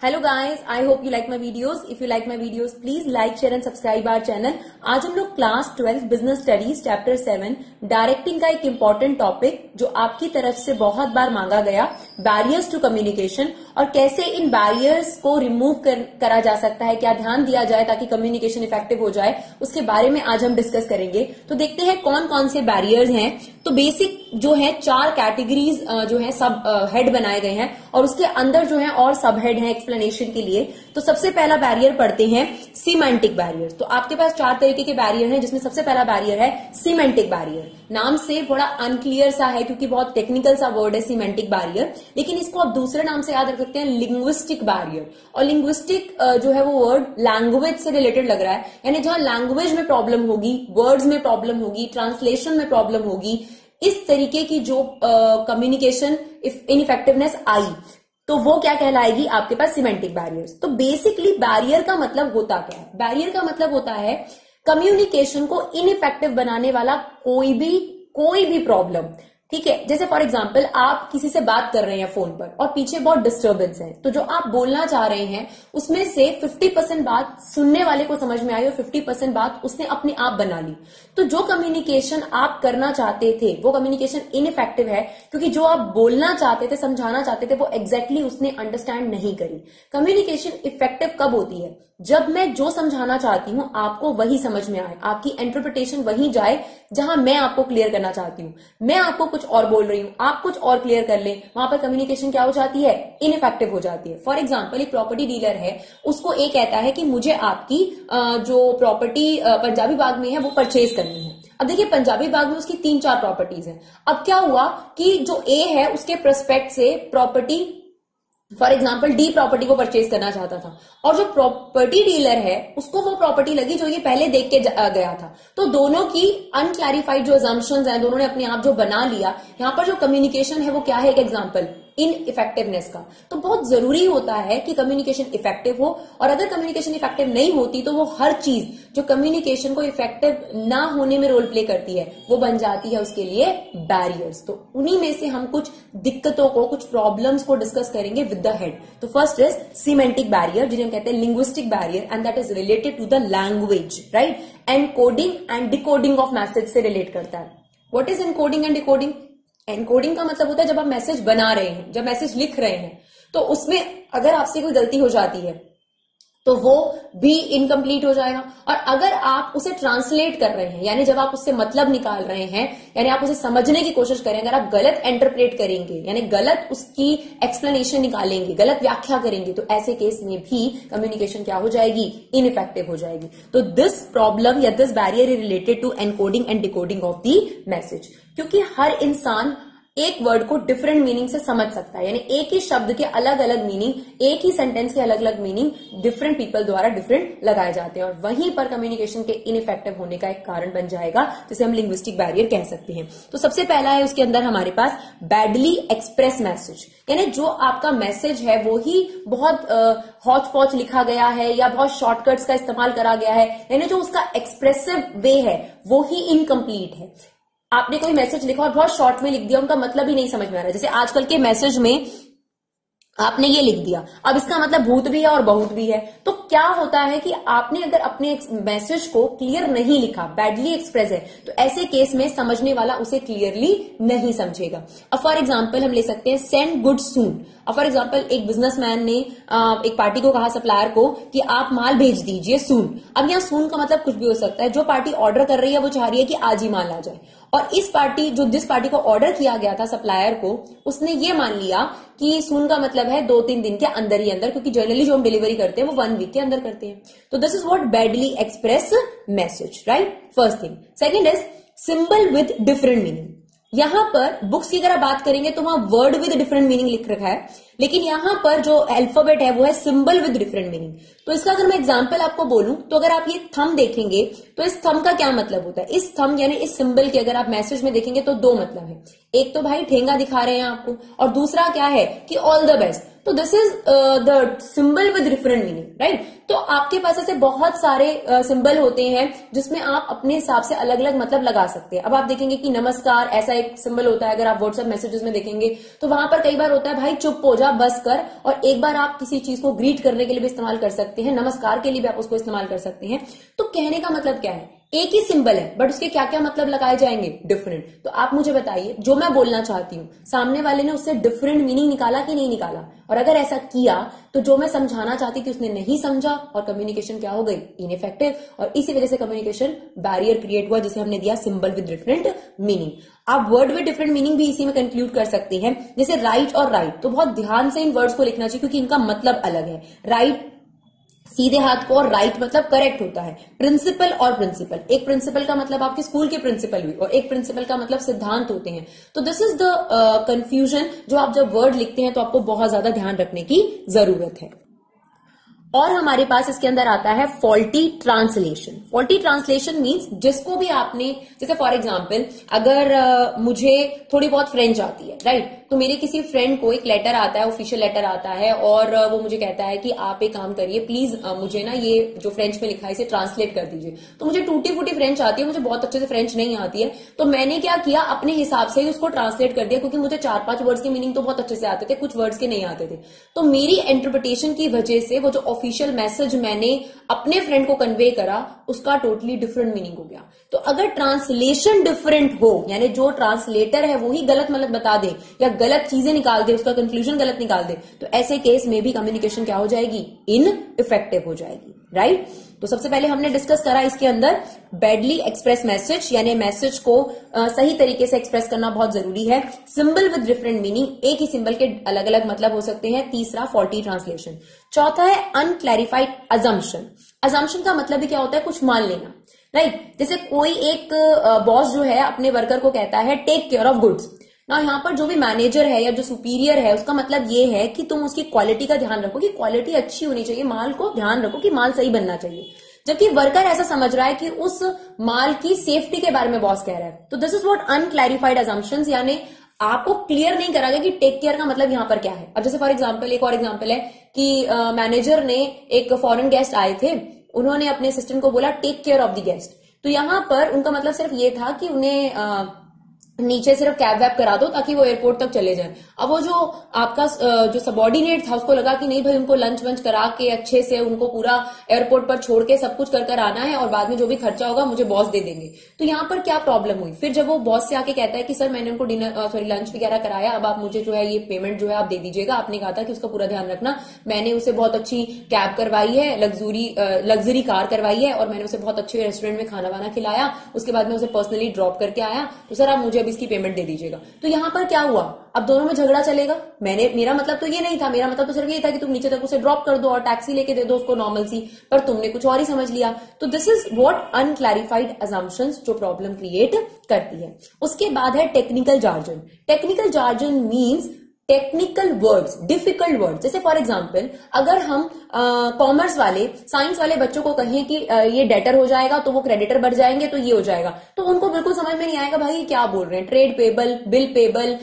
Hello guys I hope you like my videos if you like my videos please like share and subscribe our channel आज हम लोग class twelfth business studies chapter seven directing का एक important topic जो आपकी तरफ़ से बहुत बार मांगा गया बैरियर्स टू कम्युनिकेशन और कैसे इन बैरियर्स को रिमूव कर, करा जा सकता है क्या ध्यान दिया जाए ताकि कम्युनिकेशन इफ़ेक्टिव हो जाए उसके बारे में आज हम डिस्कस करेंगे। तो देखते हैं कौन कौन से बैरियर्स हैं। तो बेसिक जो है चार कैटेगरीज जो है सब हेड बनाए गए हैं और उसके अंदर जो है और सब हेड है एक्सप्लेनेशन के लिए। तो सबसे पहला बैरियर पढ़ते हैं सीमेंटिक बैरियर तो आपके पास चार तरीके के बैरियर हैं जिसमें सबसे पहला बैरियर है सीमेंटिक बैरियर नाम से बड़ा अनक्लियर सा है क्योंकि बहुत टेक्निकल सा वर्ड है सीमेंटिक बैरियर लेकिन इसको आप दूसरे नाम से याद रख सकते हैं लिंग्विस्टिक बैरियर और लिंग्विस्टिक जो है वो वर्ड लैंग्वेज से रिलेटेड लग रहा है। यानी जहाँ लैंग्वेज में प्रॉब्लम होगी वर्ड्स में प्रॉब्लम होगी ट्रांसलेशन में प्रॉब्लम होगी, इस तरीके की जो कम्युनिकेशन इनइफेक्टिवनेस आई। तो वो क्या कहलाएगी? आपके पास सिमेंटिक बैरियर्स तो बेसिकली बैरियर का मतलब होता क्या है? बैरियर का मतलब होता है कम्युनिकेशन को इनइफेक्टिव बनाने वाला कोई भी कोई भी प्रॉब्लम ठीक है? जैसे फॉर एग्ज़ाम्पल आप किसी से बात कर रहे हैं फ़ोन पर और पीछे बहुत डिस्टर्बेंस है तो जो आप बोलना चाह रहे हैं, उसमें से 50 परसेंट बात सुनने वाले को समझ में आई और 50 परसेंट बात उसने अपने आप बना ली। तो जो कम्युनिकेशन आप करना चाहते थे, वो कम्युनिकेशन इनफेक्टिव है, क्योंकि जो आप बोलना चाहते थे, समझाना चाहते थे, वो एग्जैक्टली exactly उसने अंडरस्टैंड नहीं करी। कम्युनिकेशन इफ़ेक्टिव कब होती है? जब मैं जो समझाना चाहती हूँ, आपको वही समझ में आए। आपकी इंटरप्रिटेशन वही जाए, जहाँ मैं आपको क्लियर करना चाहती हूँ। मैं आपको कुछ और बोल रही हूँ। आप कुछ और क्लियर कर ले। वहाँ पर कम्युनिकेशन क्या हो जाती है? इनफेक्टिव हो जाती है। फॉर एग्ज़ाम्पल एक प्रॉपर्टी डीलर है, उसको एक कहता है कि मुझे आपकी जो प्रॉपर्टी पंजाबी बाग में है, वो परचेज करनी है। अब देखिए, पंजाबी बाग में उसकी तीन चार प्रॉपर्टीज़ हैं। अब क्या हुआ कि जो ए है, उसके प्रस्पेक्ट से property for example D property को परचेज करना चाहता था। और जो प्रॉपर्टी डीलर है, उसको वो प्रॉपर्टी लगी जो ये पहले देख के गया था। तो दोनों की अनक्लैरिफाइड जो एजम्पन है, दोनों ने अपने आप जो बना लिया, यहाँ पर जो कम्युनिकेशन है, वो क्या है एक एग्ज़ाम्पल इन इफेक्टिवनेस का। तो बहुत ज़रूरी होता है कि कम्युनिकेशन इफ़ेक्टिव हो, और अगर कम्युनिकेशन इफ़ेक्टिव नहीं होती तो वो हर चीज़, जो कम्युनिकेशन को इफ़ेक्टिव ना होने में रोल प्ले करती है, वो बन जाती है उसके लिए बैरियर्स तो उन्हीं में से हम कुछ दिक्कतों को, कुछ प्रॉब्लम्स को डिस्कस करेंगे विद द हेड तो फ़र्स्ट इज़ सीमेंटिक बैरियर जिन्हें हम कहते हैं linguistic barrier and that is related to the language right and coding and decoding of message से रिलेट करता है। What is encoding and decoding encoding का मतलब होता है जब आप मैसेज बना रहे हैं, जब मैसेज लिख रहे हैं तो उसमें अगर आपसे कोई गलती हो जाती है तो वो भी इनकम्प्लीट हो जाएगा। और अगर आप उसे ट्रांसलेट कर रहे हैं, यानी जब आप उससे मतलब निकाल रहे हैं, यानी आप उसे समझने की कोशिश करें, अगर आप गलत एंटरप्रेट करेंगे, यानी गलत उसकी एक्सप्लेनेशन निकालेंगे, गलत व्याख्या करेंगे तो ऐसे केस में भी कम्युनिकेशन क्या हो जाएगी? इनइफेक्टिव हो जाएगी। तो दिस प्रॉब्लम या this barrier is related to encoding and decoding of the message क्योंकि हर इंसान एक वर्ड को डिफरेंट मीनिंग से समझ सकता है। यानी एक ही शब्द के अलग अलग मीनिंग एक ही सेंटेंस के अलग अलग मीनिंग डिफरेंट पीपल द्वारा डिफरेंट लगाए जाते हैं। और वहीं पर कम्युनिकेशन के इनइफेक्टिव होने का एक कारण बन जाएगा, जिसे हम लिंग्विस्टिक बैरियर कह सकते हैं। तो सबसे पहला है उसके अंदर हमारे पास बैडली एक्सप्रेस मैसेज यानी जो आपका मैसेज है, वो ही बहुत हॉच पॉच लिखा गया है या बहुत शॉर्टकट्स का इस्तेमाल करा गया है। यानी जो उसका एक्सप्रेसिव वे है, वो ही इनकम्प्लीट है। आपने कोई मैसेज लिखा और बहुत शॉर्ट में लिख दिया, उनका मतलब ही नहीं समझ में आ रहा जैसे आजकल के मैसेज में आपने ये लिख दिया। अब इसका मतलब भूत भी है और बहुत भी है। तो क्या होता है कि आपने अगर अपने मैसेज को क्लियर नहीं लिखा बैडली एक्सप्रेस है तो ऐसे केस में समझने वाला उसे क्लियरली नहीं समझेगा। अब फॉर एग्ज़ाम्पल हम ले सकते हैं सेंड गुड सून अब फॉर एग्ज़ाम्पल एक बिजनेसमैन ने एक पार्टी को कहा सप्लायर को कि आप माल भेज दीजिए सून अब यहाँ सून का मतलब कुछ भी हो सकता है। जो पार्टी ऑर्डर कर रही है, वो चाह रही है कि आज ही माल आ जाए। और इस पार्टी, जो जिस पार्टी को ऑर्डर किया गया था सप्लायर को, उसने ये मान लिया कि सून का मतलब है दो तीन दिन के अंदर ही अंदर, क्योंकि जनरली जो हम डिलीवरी करते हैं, वो वन वीक के अंदर करते हैं। तो this is what badly express message right first thing second is symbol with different meaning यहाँ पर बुक्स की अगर आप बात करेंगे तो वहाँ वर्ड विद डिफरेंट मीनिंग लिख रखा है। लेकिन यहाँ पर जो अल्फ़ाबेट है, वो है सिंबल विद डिफरेंट मीनिंग तो इसका अगर मैं एग्जांपल आपको बोलूँ तो अगर आप ये थम देखेंगे तो इस थम का क्या मतलब होता है? इस थम यानी इस सिंबल के अगर आप मैसेज में देखेंगे तो दो मतलब है। एक तो भाई ठेंगा दिखा रहे हैं आपको, और दूसरा क्या है कि ऑल द बेस्ट तो this is the symbol with different meaning right तो आपके पास ऐसे बहुत सारे सिंबल uh, होते हैं जिसमें आप अपने हिसाब से अलग अलग मतलब लगा सकते हैं। अब आप देखेंगे कि नमस्कार ऐसा एक सिंबल होता है। अगर आप व्हाट्सएप मैसेजेस में देखेंगे तो वहाँ पर कई बार होता है भाई चुप हो जा बस कर। और एक बार आप किसी चीज़ को ग्रीट करने के लिए भी इस्तेमाल कर सकते हैं। नमस्कार के लिए भी आप उसको इस्तेमाल कर सकते हैं। तो कहने का मतलब क्या है? एक ही सिंबल है बट उसके क्या क्या मतलब लगाए जाएँगे? डिफरेंट तो आप मुझे बताइए, जो मैं बोलना चाहती हूँ, सामने वाले ने उससे डिफरेंट मीनिंग निकाला कि नहीं निकाला? और अगर ऐसा किया तो जो मैं समझाना चाहती थी उसने नहीं समझा, और कम्युनिकेशन क्या हो गई? इनफेक्टिव और इसी वजह से कम्युनिकेशन बैरियर क्रिएट हुआ, जिसे हमने दिया सिंबल विद डिफरेंट मीनिंग आप वर्ड विद डिफरेंट मीनिंग भी इसी में कंक्लूड कर सकते हैं। जैसे राइट और राइट तो बहुत ध्यान से इन वर्ड्स को लिखना चाहिए, क्योंकि इनका मतलब अलग है। राइट सीधे हाथ को और राइट मतलब करेक्ट होता है। प्रिंसिपल और प्रिंसिपल एक प्रिंसिपल का मतलब आपके स्कूल के प्रिंसिपल भी और एक प्रिंसिपल का मतलब सिद्धांत होते हैं। तो दिस इज़ द कंफ्यूजन जो आप जब वर्ड लिखते हैं तो आपको बहुत ज़्यादा ध्यान रखने की ज़रूरत है। और हमारे पास इसके अंदर आता है faulty translation faulty translation means जिसको भी आपने जैसे फॉर एग्ज़ाम्पल अगर uh, मुझे थोड़ी बहुत फ्रेंच आती है राइट तो मेरे किसी फ्रेंड को एक लेटर आता है ऑफिशियल लेटर आता है और वो मुझे कहता है कि आप एक काम करिए प्लीज़ मुझे ना ये जो फ्रेंच में लिखा है इसे ट्रांसलेट कर दीजिए। तो मुझे टूटी फूटी फ्रेंच आती है, मुझे बहुत अच्छे से फ्रेंच नहीं आती है। तो मैंने क्या किया, अपने हिसाब से ही उसको ट्रांसलेट कर दिया, क्योंकि मुझे चार पाँच वर्ड्स के मीनिंग तो बहुत अच्छे से आते थे, कुछ वर्ड्स के नहीं आते थे। तो मेरी इंटरप्रिटेशन की वजह से वो जो ऑफिशियल मैसेज मैंने अपने फ्रेंड को कन्वे करा उसका टोटली डिफरेंट मीनिंग हो गया। तो अगर ट्रांसलेशन डिफरेंट हो, यानी जो ट्रांसलेटर है वो ही गलत मतलब बता दे, या गलत चीज़ें निकाल दे, उसका कंक्लूजन गलत निकाल दे तो ऐसे केस में भी कम्युनिकेशन क्या हो जाएगी? इन इफ़ेक्टिव हो जाएगी राइट तो सबसे पहले हमने डिस्कस करा इसके अंदर बैडली एक्सप्रेस मैसेज यानी मैसेज को आ, सही तरीके से एक्सप्रेस करना बहुत ज़रूरी है। सिंबल विद डिफरेंट मीनिंग एक ही सिंबल के अलग अलग मतलब हो सकते हैं तीसरा फॉल्टी ट्रांसलेशन चौथा है अनक्लैरिफाइड अजम्पन अजम्पन का मतलब क्या होता है? कुछ मान लेना। Right right? जैसे कोई एक बॉस जो है अपने वर्कर को कहता है टेक केयर ऑफ़ गुड्स ना यहाँ पर जो भी मैनेजर है या जो सुपीरियर है उसका मतलब ये है कि तुम उसकी क्वालिटी का ध्यान रखो कि क्वालिटी अच्छी होनी चाहिए माल को ध्यान रखो कि माल सही बनना चाहिए। जबकि वर्कर ऐसा समझ रहा है कि उस माल की सेफ्टी के बारे में बॉस कह रहा है। तो this is what unclarified assumption यानी आपको क्लियर नहीं करा गया कि टेक केयर का मतलब यहाँ पर क्या है। अब जैसे फॉर एग्ज़ाम्पल एक और एग्ज़ाम्पल है कि मैनेजर uh, ने एक फॉरेन गेस्ट आए थे उन्होंने अपने असिस्टेंट को बोला take care of the guest तो यहाँ पर उनका मतलब सिर्फ़ ये था कि उन्हें नीचे सिर्फ़ कैब वैब करा दो ताकि वो एयरपोर्ट तक चले जाए। अब वो जो आपका जो सबॉर्डिनेट था, उसको लगा कि नहीं भाई, उनको लंच वंच करा के अच्छे से उनको पूरा एयरपोर्ट पर छोड़ के सब कुछ कर कर आना है और बाद में जो भी खर्चा होगा मुझे बॉस दे देंगे। तो यहाँ पर क्या प्रॉब्लम हुई? फिर जब वो बॉस से आके कहता है कि, सर, मैंने उनको डिनर सॉरी लंच वगैरह कराया, अब आप मुझे जो है ये पेमेंट जो है आप दे दीजिएगा। आपने कहा था कि उसका पूरा ध्यान रखना। मैंने उसे बहुत अच्छी कैब करवाई है लग्जरी लग्जरी कार करवाई है और मैंने उसे बहुत अच्छे रेस्टोरेंट में खाना वाना खिलाया। उसके बाद में उसे पर्सनली ड्रॉप करके आया। तो सर, आप मुझे अब इसकी पेमेंट दे दीजिएगा। तो यहाँ पर क्या हुआ? अब दोनों में झगड़ा चलेगा। मैंने, मेरा मतलब तो ये नहीं था। मेरा मतलब तो सिर्फ़ ये था कि तुम नीचे तक उसे ड्रॉप कर दो और टैक्सी लेके दे दो उसको नॉर्मल सी। पर तुमने कुछ और ही समझ लिया। तो this is what unclarified assumption जो प्रॉब्लम क्रिएट करती है। उसके बाद है technical jargon technical jargon means technical words difficult word जैसे फॉर एग्ज़ाम्पल अगर हम कॉमर्स वाले साइंस वाले बच्चों को कहें कि आ, ये डेटर हो जाएगा तो वो क्रेडिटर बढ़ जाएँगे तो ये हो जाएगा। तो उनको बिल्कुल समझ में नहीं आएगा भाई ये क्या बोल रहे हैं? Trade payable bill payable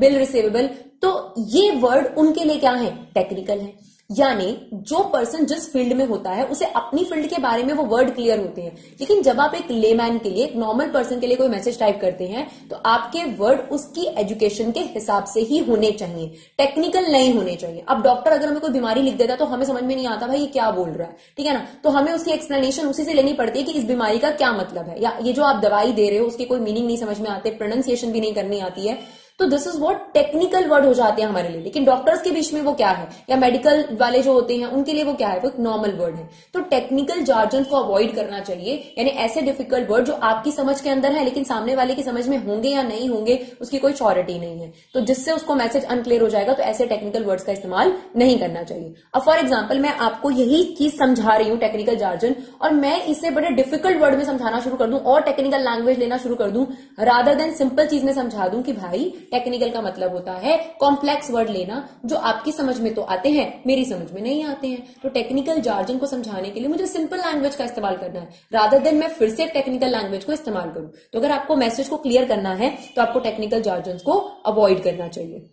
bill receivable तो ये वर्ड उनके लिए क्या है? टेक्निकल है। यानी जो पर्सन जिस फ़ील्ड में होता है, उसे अपनी फ़ील्ड के बारे में वो वर्ड क्लियर होते हैं। लेकिन जब आप एक लेमैन के लिए, एक नॉर्मल पर्सन के लिए कोई मैसेज टाइप करते हैं तो आपके वर्ड उसकी एजुकेशन के हिसाब से ही होने चाहिए। टेक्निकल नहीं होने चाहिए। अब डॉक्टर अगर हमें कोई बीमारी लिख देता है तो हमें समझ में नहीं आता, भाई, ये क्या बोल रहा है? ठीक है ना? तो हमें उसकी एक्सप्लेनेशन उसी से लेनी पड़ती है कि इस बीमारी का क्या मतलब है। या ये जो आप दवाई दे रहे हो, उसकी कोई मीनिंग नहीं समझ में आते प्रोनाउंसिएशन भी नहीं करनी आती है। तो this is what technical word हो जाते हैं हमारे लिए। लेकिन डॉक्टर्स के बीच में वो क्या है? या मेडिकल वाले जो होते हैं, उनके लिए वो क्या है? वो एक नॉर्मल वर्ड है। तो टेक्निकल जार्जन को अवॉइड करना चाहिए। यानी ऐसे डिफ़िकल्ट वर्ड जो आपकी समझ के अंदर है, लेकिन सामने वाले की समझ में होंगे या नहीं होंगे, उसकी कोई श्योरिटी नहीं है। तो जिससे उसको मैसेज अनक्लियर हो जाएगा तो ऐसे टेक्निकल वर्ड्स का इस्तेमाल नहीं करना चाहिए। अब फॉर एग्ज़ाम्पल मैं आपको यही चीज़ समझा रही हूँ टेक्निकल जार्जन और मैं इसे बड़े डिफ़िकल्ट वर्ड में समझाना शुरू कर दूँ, और टेक्निकल लैंग्वेज लेना शुरू कर दूँ रादर देन सिंपल चीज़ में समझा दूँ कि भाई टेक्निकल का मतलब होता है कॉम्प्लेक्स वर्ड लेना, जो आपकी समझ में तो आते हैं, मेरी समझ में नहीं आते हैं। तो टेक्निकल जार्जन को समझाने के लिए मुझे सिंपल लैंग्वेज का इस्तेमाल करना है। राधर देन मैं फिर से टेक्निकल लैंग्वेज को इस्तेमाल करूँ तो अगर आपको मैसेज को क्लियर करना है तो आपको टेक्निकल जार्जन को अवॉइड करना चाहिए।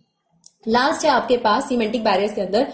लास्ट है आपके पास सीमेंटिक बैरियर्स के अंदर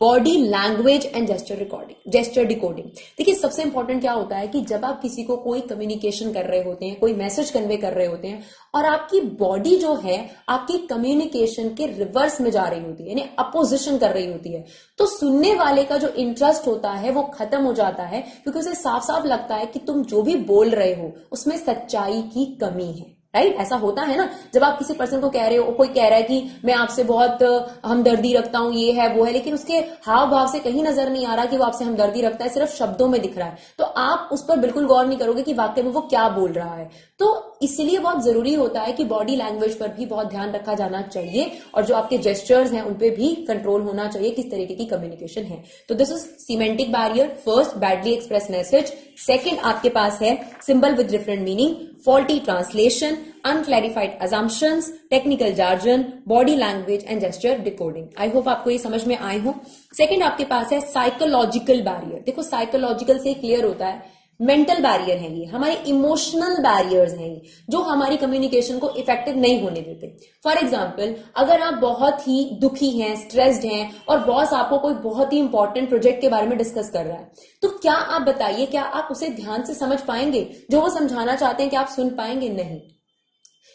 body language and gesture recording gesture decoding देखिए, सबसे इंपॉर्टेंट क्या होता है कि जब आप किसी को कोई कम्युनिकेशन कर रहे होते हैं, कोई मैसेज कन्वे कर रहे होते हैं, और आपकी बॉडी जो है, आपकी कम्युनिकेशन के रिवर्स में जा रही होती है, यानी अपोजिशन कर रही होती है तो सुनने वाले का जो इंटरेस्ट होता है, वो खत्म हो जाता है, क्योंकि उसे साफ़ साफ़ लगता है कि तुम जो भी बोल रहे हो, उसमें सच्चाई की कमी है। Right right? ऐसा होता है ना? जब आप किसी पर्सन को कह रहे हो, कोई कह रहा है कि मैं आपसे बहुत हमदर्दी रखता हूँ, ये है, वो है, लेकिन उसके हाव भाव से कहीं नज़र नहीं आ रहा कि वो आपसे हमदर्दी रखता है, सिर्फ़ शब्दों में दिख रहा है। तो आप उस पर बिल्कुल गौर नहीं करोगे कि वाक्य में वो क्या बोल रहा है। तो इसलिए बहुत ज़रूरी होता है कि बॉडी लैंग्वेज पर भी बहुत ध्यान रखा जाना चाहिए और जो आपके जेस्टर्स हैं उनपे भी कंट्रोल होना चाहिए किस तरीके की कम्युनिकेशन है। तो this is semantic barrier first badly express message second आपके पास है symbol with different meaning faulty translation unclarified assumptions technical jargon body language and gesture decoding I hope आपको ये समझ में आए हो। सेकेंड आपके पास है साइकोलॉजिकल बैरियर देखो साइकोलॉजिकल से क्लियर होता है मेंटल बैरियर है ये, हमारे इमोशनल बैरियर्स हैं ये, जो हमारी कम्युनिकेशन को इफ़ेक्टिव नहीं होने देते। फॉर एग्ज़ाम्पल अगर आप बहुत ही दुखी हैं स्ट्रेस्ड हैं, और बॉस आपको कोई बहुत ही इंपॉर्टेंट प्रोजेक्ट के बारे में डिस्कस कर रहा है तो क्या आप बताइए, क्या आप उसे ध्यान से समझ पाएँगे? जो वो समझाना चाहते हैं कि आप सुन पाएँगे? नहीं।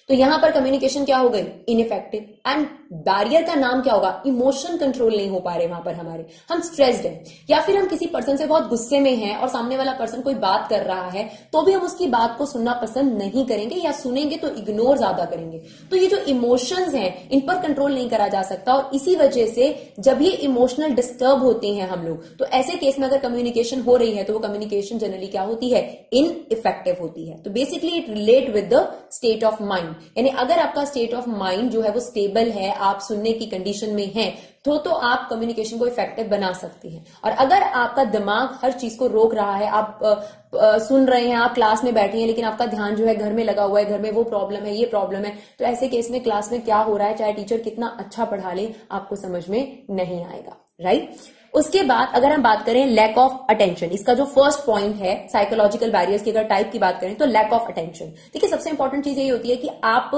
तो यहाँ पर कम्युनिकेशन क्या हो गई? इनइफेक्टिव एंड बैरियर का नाम क्या होगा? इमोशन कंट्रोल नहीं हो पा रहे वहाँ पर हमारे। हम स्ट्रेस्ड हैं। या फिर हम किसी पर्सन से बहुत गुस्से में हैं और सामने वाला पर्सन कोई बात कर रहा है तो भी हम उसकी बात को सुनना पसंद नहीं करेंगे या सुनेंगे तो इग्नोर ज़्यादा करेंगे। तो ये जो इमोशंस हैं, इन पर कंट्रोल नहीं करा जा सकता और इसी वजह से जब ये इमोशनल डिस्टर्ब होते हैं हम लोग तो ऐसे केस में अगर कम्युनिकेशन हो रही है तो वो कम्युनिकेशन जनरली क्या होती है? इन इफ़ेक्टिव होती है। तो basically it relate with the state of mind यानी अगर आपका स्टेट ऑफ़ माइंड जो है वो स्टेबल है आप सुनने की कंडीशन में हैं तो तो आप कम्युनिकेशन को इफ़ेक्टिव बना सकती हैं। और अगर आपका दिमाग हर चीज़ को रोक रहा है आप आ, आ, सुन रहे हैं आप क्लास में बैठे हैं लेकिन आपका ध्यान जो है घर में लगा हुआ है घर में वो प्रॉब्लम है ये प्रॉब्लम है तो ऐसे केस में क्लास में क्या हो रहा है चाहे टीचर कितना अच्छा पढ़ा ले आपको समझ में नहीं आएगा राइट उसके बाद अगर हम बात करें लैक ऑफ़ अटेंशन इसका जो फ़र्स्ट पॉइंट है साइकोलॉजिकल बैरियर्स की अगर टाइप की बात करें तो लैक ऑफ़ अटेंशन देखिए, सबसे इंपॉर्टेंट चीज़ यही होती है कि आप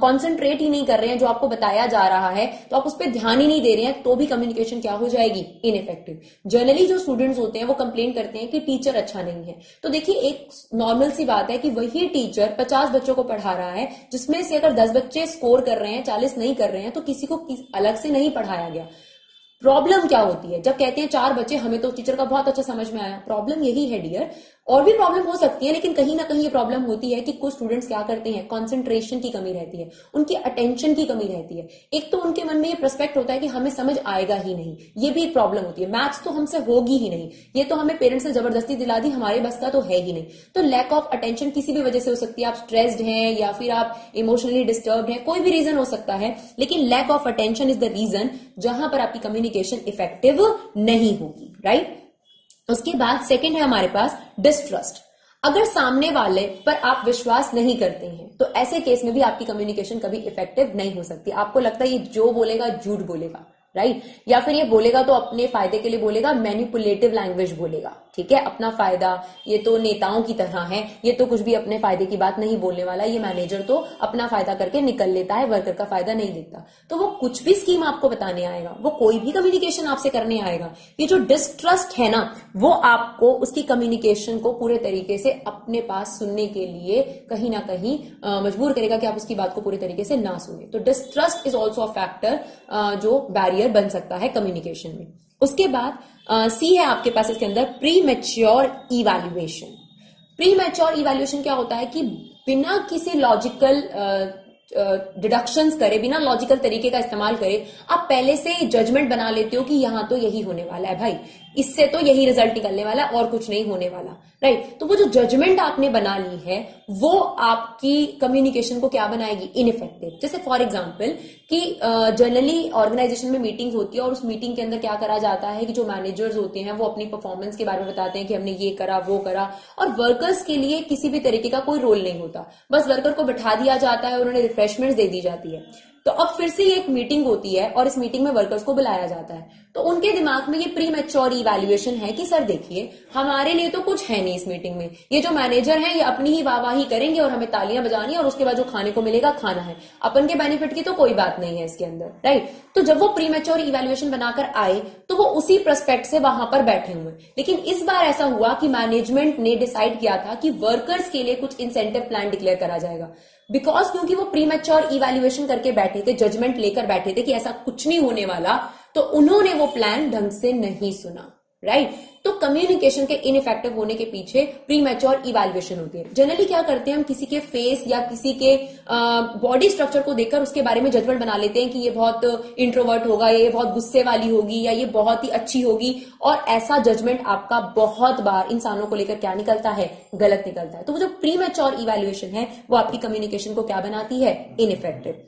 कॉन्सेंट्रेट ही नहीं कर रहे हैं जो आपको बताया जा रहा है तो आप उस पर ध्यान ही नहीं दे रहे हैं तो भी कम्युनिकेशन क्या हो जाएगी? इनफेक्टिव जनरली जो स्टूडेंट्स होते हैं, वो कंप्लेन करते हैं कि टीचर अच्छा नहीं है। तो देखिए, एक नॉर्मल सी बात है कि वही टीचर पचास बच्चों को पढ़ा रहा है, जिसमें से अगर दस बच्चे स्कोर कर रहे हैं, चालीस नहीं कर रहे हैं तो किसी को अलग से नहीं पढ़ाया गया। प्रॉब्लम क्या होती है? जब कहते हैं चार बच्चे, हमें तो टीचर का बहुत अच्छा समझ में आया। प्रॉब्लम यही है डियर और भी प्रॉब्लम हो सकती है, लेकिन कहीं ना कहीं ये प्रॉब्लम होती है कि कुछ स्टूडेंट्स क्या करते हैं? कॉन्सेंट्रेशन की कमी रहती है, उनकी अटेंशन की कमी रहती है। एक तो उनके मन में ये प्रस्पेक्ट होता है कि हमें समझ आएगा ही नहीं, ये भी एक प्रॉब्लम होती है। मैथ्स तो हमसे होगी ही नहीं, ये तो हमें पेरेंट्स ने ज़बरदस्ती दिला दी, हमारे बस का तो है ही नहीं। तो लैक ऑफ़ अटेंशन किसी भी वजह से हो सकती है, आप स्ट्रेस्ड हैं या फिर आप इमोशनली डिस्टर्ब हैं, कोई भी रीजन हो सकता है, लेकिन lack of attention is the reason जहाँ पर आपकी कम्युनिकेशन इफ़ेक्टिव नहीं होगी राइट उसके बाद सेकंड है हमारे पास डिस्ट्रस्ट अगर सामने वाले पर आप विश्वास नहीं करते हैं तो ऐसे केस में भी आपकी कम्युनिकेशन कभी इफ़ेक्टिव नहीं हो सकती। आपको लगता है ये जो बोलेगा, झूठ बोलेगा राइट या फिर ये बोलेगा तो अपने फ़ायदे के लिए बोलेगा मैनिपुलेटिव लैंग्वेज बोलेगा। ठीक है, अपना फ़ायदा, ये तो नेताओं की तरह है, ये तो कुछ भी अपने फ़ायदे की बात नहीं बोलने वाला, ये मैनेजर तो अपना फ़ायदा करके निकल लेता है, वर्कर का फ़ायदा नहीं देता तो वो कुछ भी स्कीम आपको बताने आएगा, वो कोई भी कम्युनिकेशन आपसे करने आएगा, ये जो डिस्ट्रस्ट है ना, वो आपको उसकी कम्युनिकेशन को पूरे तरीके से अपने पास सुनने के लिए कहीं ना कहीं मजबूर करेगा कि आप उसकी बात को पूरे तरीके से ना सुने। तो distrust is also a factor जो बैरियर बन सकता है कम्युनिकेशन में। उसके बाद सी uh, है आपके पास इसके अंदर premature evaluation premature evaluation क्या होता है कि बिना किसी लॉजिकल डिडक्शंस करे बिना लॉजिकल तरीके का इस्तेमाल करे आप पहले से जजमेंट बना लेते हो कि यहाँ तो यही होने वाला है भाई। इससे तो यही रिज़ल्ट निकलने वाला और कुछ नहीं होने वाला। राइट तो वो जो जजमेंट आपने बना ली है, वो आपकी कम्युनिकेशन को क्या बनाएगी? इनफेक्टिव जैसे फॉर एग्ज़ाम्पल कि जनरली ऑर्गेनाइजेशन में मीटिंग होती है और उस मीटिंग के अंदर क्या करा जाता है कि जो मैनेजर्स होते हैं, वो अपनी परफॉर्मेंस के बारे में बताते हैं कि हमने ये करा, वो करा। और वर्कर्स के लिए किसी भी तरीके का कोई रोल नहीं होता। बस वर्कर को बैठा दिया जाता है उन्होंने रिफ्रेशमेंट दे दी जाती है। तो अब फिर से एक मीटिंग होती है और इस मीटिंग में वर्कर्स को बुलाया जाता है। तो उनके दिमाग में ये प्री मेच्योर इवेल्युएशन है कि, सर, देखिए, हमारे लिए तो कुछ है नहीं इस मीटिंग में। ये जो मैनेजर है, ये अपनी ही वाहवाही करेंगे और हमें तालियाँ बजानी और उसके बाद जो खाने को मिलेगा, खाना है। अपन के बेनिफिट की तो कोई बात नहीं है इसके अंदर राइट तो जब वो प्री मेच्योर इवेल्युएशन बनाकर आए तो वो उसी प्रस्पेक्ट से वहाँ पर बैठे हुए लेकिन इस बार ऐसा हुआ कि मैनेजमेंट ने डिसाइड किया था कि वर्कर्स के लिए कुछ इंसेंटिव प्लान डिक्लेयर करा जाएगा बिकॉज़ क्योंकि वो प्री मेच्योर इवेल्युएशन करके बैठे थे जजमेंट लेकर बैठे थे कि ऐसा कुछ नहीं होने वाला तो उन्होंने वो प्लान ढंग से नहीं सुना राइट right? तो कम्युनिकेशन के इनफेक्टिव होने के पीछे प्री मैच्योर इवेल्युएशन होती है। जनरली क्या करते हैं, हम किसी के फेस या किसी के बॉडी स्ट्रक्चर को देखकर उसके बारे में जजमेंट बना लेते हैं कि ये बहुत इंट्रोवर्ट होगा, या बहुत गुस्से वाली होगी या ये बहुत ही अच्छी होगी। और ऐसा जजमेंट आपका बहुत बार इंसानों को लेकर क्या निकलता है? गलत निकलता है। तो वो जो प्री मैच्योर इवेल्युएशन है, वो आपकी कम्युनिकेशन को क्या बनाती है? इनफेक्टिव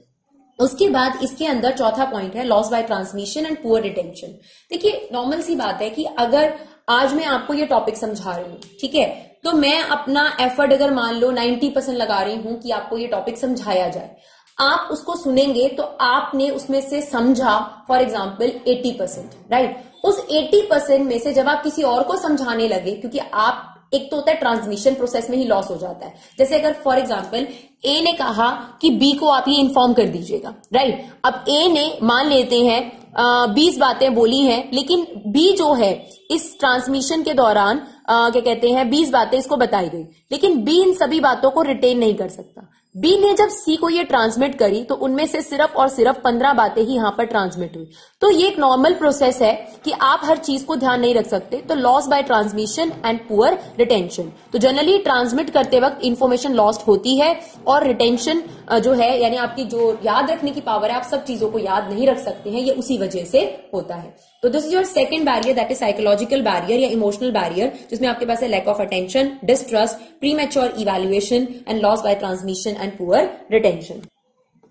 उसके बाद इसके अंदर चौथा पॉइंट है loss by transmission and poor retention देखिए नॉर्मल सी बात है कि अगर आज मैं आपको ये टॉपिक समझा रही हूँ, ठीक है? तो मैं अपना एफर्ट अगर मान लो 90 परसेंट लगा रही हूँ कि आपको ये टॉपिक समझाया जाए। आप उसको सुनेंगे तो आपने उसमें से समझा फॉर एग्ज़ाम्पल 80 परसेंट राइट उस 80 परसेंट में से जब आप किसी और को समझाने लगे, क्योंकि आप, एक तो होता है ट्रांसमिशन प्रोसेस में ही लॉस हो जाता है। जैसे अगर फॉर एग्ज़ाम्पल ए ने कहा कि बी को आप ये इन्फॉर्म कर दीजिएगा राइट अब ए ने मान लेते हैं बीस बातें बोली हैं, लेकिन बी जो है, इस ट्रांसमिशन के दौरान क्या कहते हैं, बीस बातें इसको बताई गई। लेकिन बी इन सभी बातों को रिटेन नहीं कर सकता। बी ने जब सी को ये ट्रांसमिट करी तो उनमें से सिर्फ़ और सिर्फ़ पंद्रह बातें ही यहाँ पर ट्रांसमिट हुई। तो ये एक नॉर्मल प्रोसेस है कि आप हर चीज़ को ध्यान नहीं रख सकते तो loss by transmission and poor retention तो जनरली ट्रांसमिट करते वक्त इन्फॉर्मेशन लॉस्ट होती है और रिटेंशन जो है, यानी आपकी जो याद रखने की पावर है, आप सब चीज़ों को याद नहीं रख सकते हैं, ये उसी वजह से होता है। तो this is your second barrier that is psychological barrier या इमोशनल बैरियर जिसमें आपके पास है lack of attention distrust premature evaluation and loss by transmission and poor retention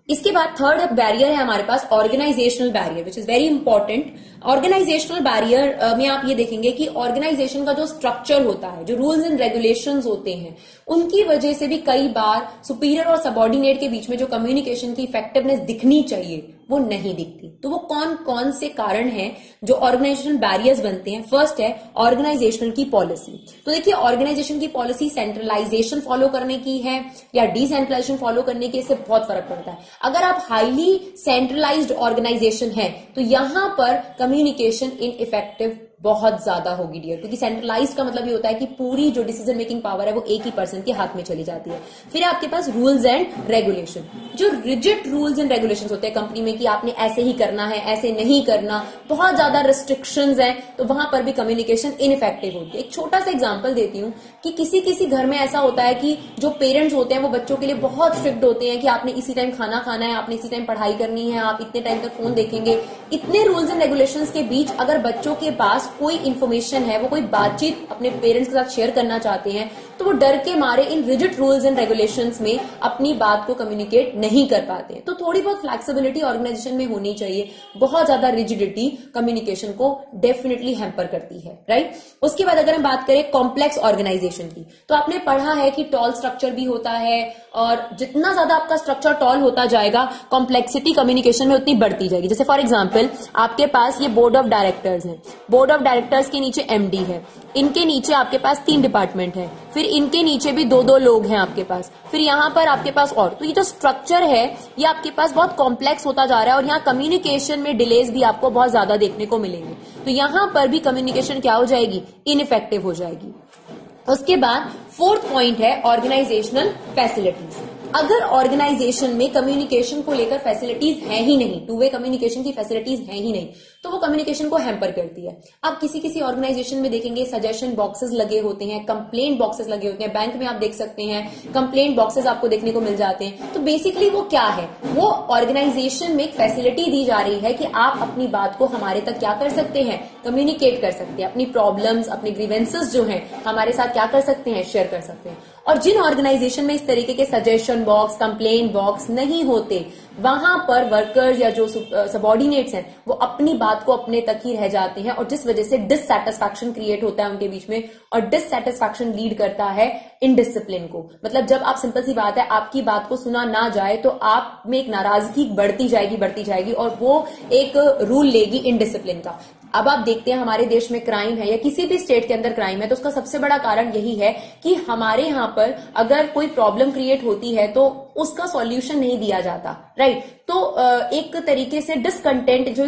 इसके बाद थर्ड बैरियर है हमारे पास organisational barrier which is very important organisational barrier में आप ये देखेंगे कि ऑर्गेनाइजेशन का जो स्ट्रक्चर होता है, जो रूल्स एंड रेगुलेशंस होते हैं, उनकी वजह से भी कई बार सुपीरियर और सबॉर्डिनेट के बीच में जो कम्युनिकेशन की इफेक्टिवनेस दिखनी चाहिए वो नहीं दिखती। तो वो कौन कौन से कारण हैं जो ऑर्गेनाइजेशनल बैरियर्स बनते हैं? फ़र्स्ट है ऑर्गेनाइजेशन की पॉलिसी तो देखिए ऑर्गेनाइजेशन की पॉलिसी सेंट्रलाइजेशन फॉलो करने की है या डिसेंट्रलाइजेशन फॉलो करने की इससे बहुत फ़र्क पड़ता है। अगर आप हाईली सेंट्रलाइज ऑर्गेनाइजेशन है तो यहाँ पर कम्युनिकेशन इन इफ़ेक्टिव बहुत ज़्यादा होगी डियर क्योंकि सेंट्रलाइज का मतलब ये होता है कि पूरी जो डिसीज़न मेकिंग पावर है वो एक ही पर्सन के हाथ में चली जाती है। फिर आपके पास रूल्स एंड रेगुलेशन जो रिजिट रूल्स एंड रेगुलेशन होते हैं कंपनी में कि आपने ऐसे ही करना है, ऐसे नहीं करना, बहुत ज़्यादा रिस्ट्रिक्शन है तो वहाँ पर भी कम्युनिकेशन इनफेक्टिव होती है। एक छोटा सा एग्ज़ाम्पल देती हूँ कि किसी किसी घर में ऐसा होता है कि जो पेरेंट्स होते हैं वो बच्चों के लिए बहुत स्ट्रिक्ट होते हैं कि आपने इसी टाइम खाना खाना है, आपने इसी टाइम पढ़ाई करनी है, आप इतने टाइम तक फ़ोन देखेंगे। इतने रूल्स एंड रेगुलेशन के बीच अगर बच्चों के पास कोई इन्फॉर्मेशन है, वो कोई बातचीत अपने पेरेंट्स के साथ शेयर करना चाहते हैं तो वो डर के मारे इन रिजिड रूल्स एंड रेगुलेशन में अपनी बात को कम्युनिकेट नहीं कर पाते तो थोड़ी बहुत फ्लेक्सिबिलिटी ऑर्गेनाइजेशन में होनी चाहिए। बहुत ज़्यादा रिजिडिटी कम्युनिकेशन को डेफिनेटली हेम्पर करती है राइट उसके बाद अगर हम बात करें कॉम्प्लेक्स ऑर्गेनाइजेशन की तो आपने पढ़ा है कि टॉल स्ट्रक्चर भी होता है और जितना ज़्यादा आपका स्ट्रक्चर टॉल होता जाएगा कॉम्प्लेक्सिटी कम्युनिकेशन में उतनी बढ़ती जाएगी। जैसे फॉर एग्ज़ाम्पल आपके पास ये बोर्ड ऑफ़ डायरेक्टर्स है। बोर्ड ऑफ़ डायरेक्टर्स के नीचे एमडी है। इनके नीचे आपके पास तीन डिपार्टमेंट है। फिर इनके नीचे भी दो दो लोग हैं आपके पास। फिर यहाँ पर आपके पास और। तो ये जो स्ट्रक्चर है, ये आपके पास बहुत कॉम्प्लेक्स होता जा रहा है और यहाँ कम्युनिकेशन में डिलेज भी आपको बहुत ज़्यादा देखने को मिलेंगे। तो यहाँ पर भी कम्युनिकेशन क्या हो जाएगी? इनइफेक्टिव हो जाएगी। उसके बाद फोर्थ पॉइंट है ऑर्गेनाइजेशनल फैसिलिटीज़ अगर ऑर्गेनाइजेशन में कम्युनिकेशन को लेकर फैसिलिटीज़ है ही नहीं टू वे कम्युनिकेशन की फैसिलिटीज़ है ही नहीं तो वो कम्युनिकेशन को हैम्पर करती है। आप किसी किसी ऑर्गेनाइजेशन में देखेंगे सजेशन बॉक्सेस लगे होते हैं कंप्लेंट बॉक्सेस लगे होते हैं। बैंक में आप देख सकते हैं कंप्लेंट बॉक्सेस आपको देखने को मिल जाते हैं। तो बेसिकली वो क्या है? वो ऑर्गेनाइजेशन में एक फैसिलिटी दी जा रही है कि आप अपनी बात को हमारे तक क्या कर सकते हैं? कम्युनिकेट कर सकते हैं। अपनी प्रॉब्लम्स अपनी ग्रीवेंसेस जो है, हमारे साथ क्या कर सकते हैं? शेयर कर सकते हैं। और जिन ऑर्गेनाइजेशन में इस तरीके के सजेशन बॉक्स कंप्लेन बॉक्स नहीं होते वहाँ पर वर्कर्स या जो सबॉर्डिनेट्स हैं, वो अपनी बात को अपने तक ही रह जाते हैं और जिस वजह से डिससेटिस्फैक्शन क्रिएट होता है उनके बीच में और डिससेटिस्फैक्शन लीड करता है इनडिसिप्लिन को। मतलब जब आप सिंपल सी बात है, आपकी बात को सुना ना जाए तो आप में एक नाराज़गी बढ़ती जाएगी बढ़ती जाएगी और वो एक रूल लेगी इनडिसिप्लिन का। अब आप देखते हैं हमारे देश में क्राइम है या किसी भी स्टेट के अंदर क्राइम है तो उसका सबसे बड़ा कारण यही है कि हमारे यहाँ पर अगर कोई प्रॉब्लम क्रिएट होती है तो उसका सॉल्यूशन नहीं दिया जाता राइट तो एक तरीके से डिसकंटेंट जो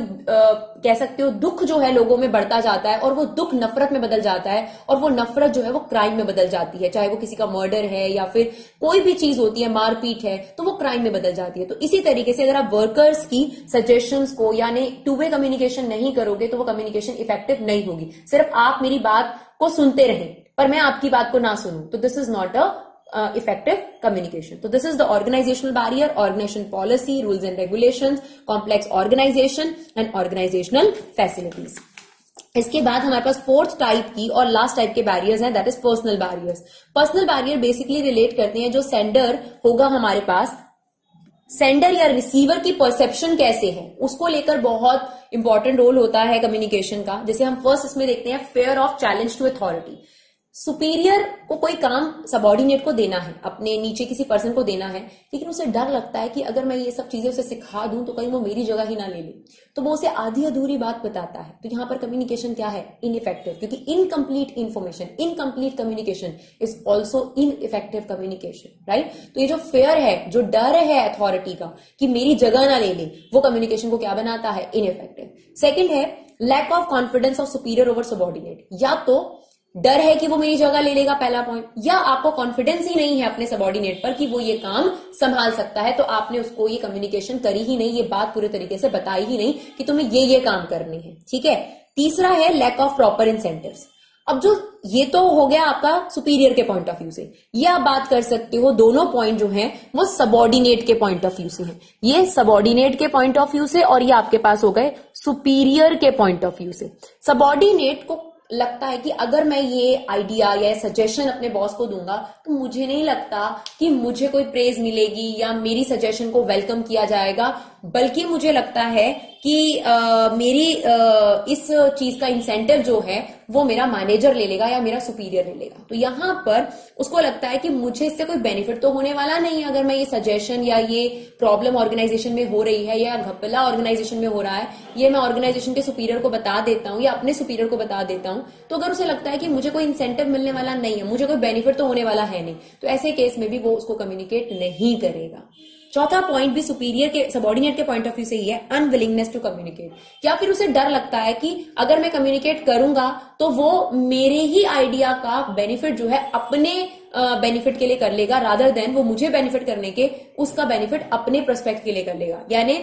कह सकते हो, दुख जो है लोगों में बढ़ता जाता है और वो दुख नफरत में बदल जाता है और वो नफरत जो है वो क्राइम में बदल जाती है, चाहे वो किसी का मर्डर है या फिर कोई भी चीज़ होती है, मारपीट है तो वो क्राइम में बदल जाती है। तो इसी तरीके से अगर आप वर्कर्स की सजेशन को, यानी टू वे कम्युनिकेशन नहीं करोगे तो वो कम्युनिकेशन इफ़ेक्टिव नहीं होगी। सिर्फ़ आप मेरी बात को सुनते रहे, पर मैं आपकी बात को ना सुनूं तो this is not a uh, effective communication. So this is the organizational barrier, organization policy, rules and regulations, complex organization and organizational facilities. इसके बाद हमारे पास फोर्थ टाइप की और लास्ट टाइप के बैरियर्स हैं that is personal barriers personal barrier basically relate करते हैं जो सेंडर होगा हमारे पास। सेंडर या रिसीवर की परसेप्शन कैसे है? उसको लेकर बहुत इंपॉर्टेंट रोल होता है कम्युनिकेशन का। जैसे हम फ़र्स्ट इसमें देखते हैं fear of challenge to authority superior को कोई काम सबॉर्डिनेट को देना है, अपने नीचे किसी पर्सन को देना है, लेकिन उसे डर लगता है कि अगर मैं ये सब चीज़ें उसे सिखा दूँ तो कहीं वो मेरी जगह ही ना ले ले। तो वो उसे आधी अधूरी बात बताता है। तो यहाँ पर कम्युनिकेशन क्या है? इनइफेक्टिव क्योंकि incomplete information incomplete communication is also ineffective communication right तो ये जो फेयर है, जो डर है अथॉरिटी का, कि मेरी जगह ना ले ले, वो कम्युनिकेशन को क्या बनाता है? इनइफेक्टिव सेकेंड है lack of confidence of superior over subordinate या तो डर है कि वो मेरी जगह ले लेगा पहला पॉइंट या आपको कॉन्फिडेंस ही नहीं है अपने सबॉर्डिनेट पर कि वो ये काम संभाल सकता है तो आपने उसको ये कम्युनिकेशन करी ही नहीं, ये बात पूरे तरीके से बताई ही नहीं कि तुम्हें ये ये काम करने हैं, ठीक है? तीसरा है लैक ऑफ़ प्रॉपर इंसेंटिव अब जो ये तो हो गया आपका सुपीरियर के पॉइंट ऑफ़ व्यू से। ये आप बात कर सकते हो, दोनों पॉइंट जो हैं, वो सबॉर्डिनेट के पॉइंट ऑफ़ व्यू से हैं। ये सबॉर्डिनेट के पॉइंट ऑफ़ व्यू से और ये आपके पास हो गए सुपीरियर के पॉइंट ऑफ़ व्यू से। सबॉर्डिनेट को लगता है कि अगर मैं ये आइडिया या सजेशन अपने बॉस को दूँगा तो मुझे नहीं लगता कि मुझे कोई प्रेज मिलेगी या मेरी सजेशन को वेलकम किया जाएगा। बल्कि मुझे लगता है कि आ, मेरी आ, इस चीज़ का इंसेंटिव जो है वो मेरा मैनेजर ले लेगा या मेरा सुपीरियर ले लेगा। तो यहाँ पर उसको लगता है कि मुझे इससे कोई बेनिफिट तो होने वाला नहीं अगर मैं ये सजेशन या ये प्रॉब्लम ऑर्गेनाइजेशन में हो रही है या घपला ऑर्गेनाइजेशन में हो रहा है ये मैं ऑर्गेनाइजेशन के सुपीरियर को बता देता हूँ या अपने सुपीरियर को बता देता हूँ। तो अगर उसे लगता है कि मुझे कोई इंसेंटिव मिलने वाला नहीं है मुझे कोई बेनिफिट तो होने वाला है नहीं तो ऐसे केस में भी वो उसको कम्युनिकेट नहीं करेगा। चौथा पॉइंट भी सुपीरियर के सबॉर्डिनेट के पॉइंट ऑफ़ व्यू से ही है अनविलिंगनेस टू कम्युनिकेट या फिर उसे डर लगता है कि अगर मैं कम्युनिकेट करूँगा तो वो मेरे ही आइडिया का बेनिफिट जो है अपने बेनिफिट के लिए कर लेगा रादर देन वो मुझे बेनिफिट करने के, उसका बेनिफिट अपने प्रोस्पेक्ट के लिए कर लेगा. यानी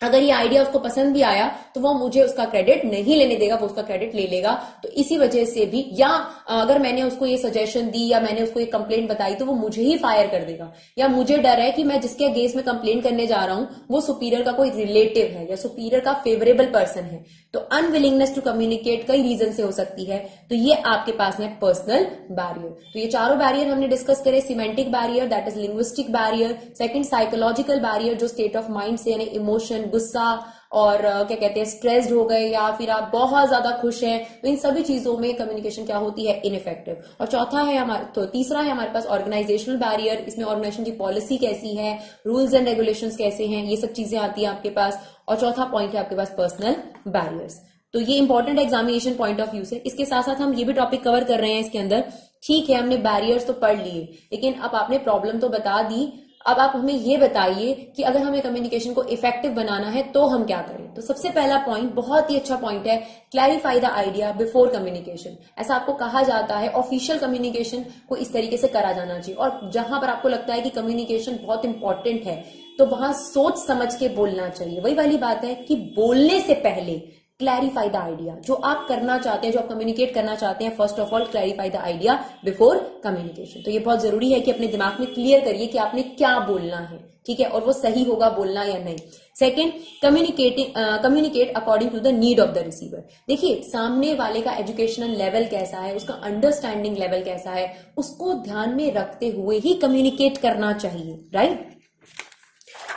अगर ये आइडिया उसको पसंद भी आया तो वो मुझे उसका क्रेडिट नहीं लेने देगा, वो उसका क्रेडिट ले लेगा। तो इसी वजह से भी, या अगर मैंने उसको ये सजेशन दी, या मैंने उसको ये कंप्लेंट बताई तो वो मुझे ही फायर कर देगा। या मुझे डर है कि मैं जिसके अगेंस्ट में कंप्लेंट करने जा रहा हूँ, वो सुपीरियर का कोई रिलेटिव है, या सुपीरियर का फेवरेबल पर्सन है। तो अनविलिंगनेस टू कम्युनिकेट कई रीजन से हो सकती है। तो ये आपके पास है पर्सनल बैरियर तो ये चारों बैरियर हमने डिस्कस करे semantic barrier that is linguistic barrier second psychological barrier जो स्टेट ऑफ़ माइंड से यानी इमोशन गुस्सा और क्या कहते हैं स्ट्रेस्ड हो गए या फिर आप बहुत ज़्यादा खुश हैं तो इन सभी चीज़ों में कम्युनिकेशन क्या होती है? इनफेक्टिव और चौथा है हमारे तो तीसरा है हमारे पास ऑर्गेनाइजेशनल बैरियर इसमें ऑर्गेनाइजेशन की पॉलिसी कैसी है? रूल्स एंड रेगुलेशन कैसे हैं? ये सब चीज़ें आती है आपके पास. और चौथा पॉइंट है आपके पास पर्सनल बैरियर्स तो ये important examination point of view से इसके साथ साथ हम ये भी टॉपिक कवर कर रहे हैं इसके अंदर. ठीक है, हमने बैरियर्स तो पढ़ लिए, लेकिन अब आपने प्रॉब्लम तो बता दी. अब आप हमें ये बताइए कि अगर हमें कम्युनिकेशन को इफ़ेक्टिव बनाना है तो हम क्या करें? तो सबसे पहला पॉइंट बहुत ही अच्छा पॉइंट है clarify the idea before communication ऐसा आपको कहा जाता है ऑफिशियल कम्युनिकेशन को इस तरीके से करा जाना चाहिए। और जहाँ पर आपको लगता है कि कम्युनिकेशन बहुत इंपॉर्टेंट है तो वहाँ सोच समझ के बोलना चाहिए। वही वाली बात है कि बोलने से पहले क्लैरिफाई द आइडिया जो आप करना चाहते हैं, जो आप कम्युनिकेट करना चाहते हैं first of all clarify the idea before communication तो ये बहुत ज़रूरी है कि अपने दिमाग में क्लियर करिए कि आपने क्या बोलना है, ठीक है? और वो सही होगा बोलना या नहीं. Second communicating communicate according to the need of the receiver देखिए, सामने वाले का एजुकेशनल लेवल कैसा है, उसका अंडरस्टैंडिंग लेवल कैसा है, उसको ध्यान में रखते हुए ही कम्युनिकेट करना चाहिए राइट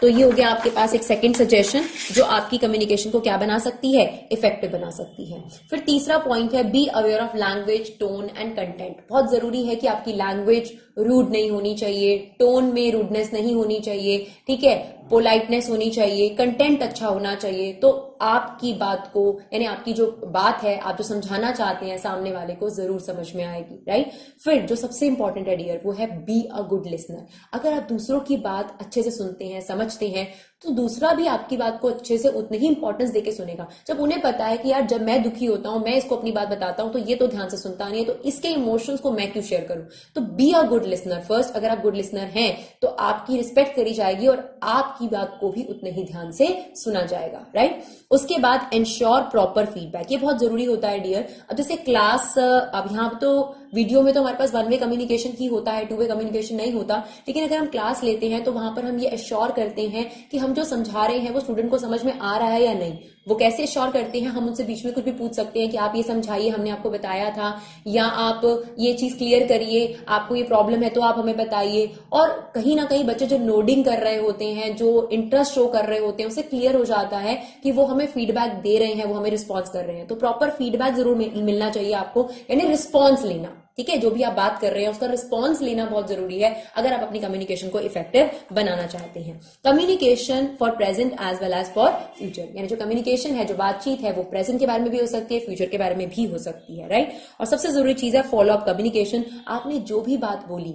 तो ये हो गया आपके पास एक सेकेंड सजेशन जो आपकी कम्युनिकेशन को क्या बना सकती है? इफ़ेक्टिव बना सकती है। फिर तीसरा पॉइंट है be aware of language tone and content बहुत ज़रूरी है कि आपकी लैंग्वेज रूड नहीं होनी चाहिए टोन में रूडनेस नहीं होनी चाहिए, ठीक है? पोलाइटनेस होनी चाहिए कंटेंट अच्छा होना चाहिए। तो आपकी बात को, यानी आपकी जो बात है, आप जो समझाना चाहते हैं सामने वाले को ज़रूर समझ में आएगी राइट फिर जो सबसे इंपॉर्टेंट है डियर वो है बी अ गुड लिसनर अगर आप दूसरों की बात अच्छे से सुनते हैं, समझते हैं तो दूसरा भी आपकी बात को अच्छे से उतनी ही इंपॉर्टेंस देके सुनेगा। जब उन्हें पता है कि यार जब मैं दुखी होता हूँ, मैं इसको अपनी बात बताता हूँ तो ये तो ध्यान से सुनता नहीं है तो इसके इमोशंस को मैं क्यों शेयर करूँ? तो be a good listener first अगर आप गुड लिसनर हैं तो आपकी रिस्पेक्ट करी जाएगी और आपकी बात को भी उतने ही ध्यान से सुना जाएगा राइट उसके बाद एंश्योर प्रॉपर फीडबैक ये बहुत ज़रूरी होता है डियर अब जैसे क्लास अब यहाँ तो वीडियो में तो हमारे पास वन वे कम्युनिकेशन ही होता है टू वे कम्युनिकेशन नहीं होता, लेकिन अगर हम क्लास लेते हैं तो वहाँ पर हम ये एश्योर करते हैं कि हम जो समझा रहे हैं वो स्टूडेंट को समझ में आ रहा है या नहीं। वो कैसे श्योर करते हैं, हम उनसे बीच में कुछ भी पूछ सकते हैं कि आप ये समझाइए, हमने आपको बताया था, या आप ये चीज़ क्लियर करिए, आपको ये प्रॉब्लम है तो आप हमें बताइए। और कहीं ना कहीं बच्चे जो नोडिंग कर रहे होते हैं, जो इंटरेस्ट शो कर रहे होते हैं, उसे क्लियर हो जाता है कि वो हमें फीडबैक दे रहे हैं, वो हमें रिस्पॉन्स कर रहे हैं। तो प्रॉपर फीडबैक ज़रूर मिलना चाहिए आपको, यानी रिस्पॉन्स लेना। ठीक है, जो भी आप बात कर रहे हैं, उसका रिस्पॉन्स लेना बहुत ज़रूरी है, अगर आप अपनी कम्युनिकेशन को इफ़ेक्टिव बनाना चाहते हैं। Communication for present as well as for future यानी जो कम्युनिकेशन है, जो बातचीत है, वो प्रेजेंट के बारे में भी हो सकती है फ्यूचर के बारे में भी हो सकती है राइट और सबसे ज़रूरी चीज़ है फॉलो अप कम्युनिकेशन आपने जो भी बात बोली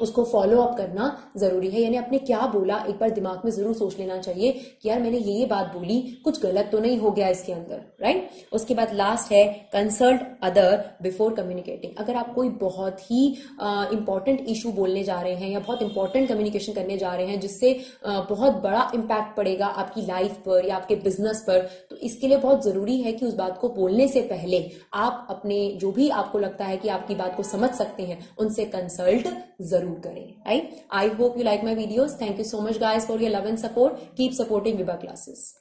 उसको फॉलो अप करना ज़रूरी है। यानी आपने क्या बोला एक बार दिमाग में ज़रूर सोच लेना चाहिए कि यार मैंने ये ये बात बोली कुछ गलत तो नहीं हो गया इसके अंदर राइट उसके बाद लास्ट है कंसल्ट अदर बिफोर कम्युनिकेटिंग अगर आप कोई बहुत ही इंपॉर्टेंट इशू बोलने जा रहे हैं या बहुत इंपॉर्टेंट कम्युनिकेशन करने जा रहे हैं जिससे uh, बहुत बड़ा इम्पैक्ट पड़ेगा आपकी लाइफ पर या आपके बिज़नेस पर तो इसके लिए बहुत ज़रूरी है कि उस बात को बोलने से पहले आप अपने जो भी आपको लगता है कि आपकी बात को समझ सकते हैं उनसे कंसल्ट ज़रूर ज़रूर करें I hope you like my videos thank you so much guys for your love and support keep supporting विबा classes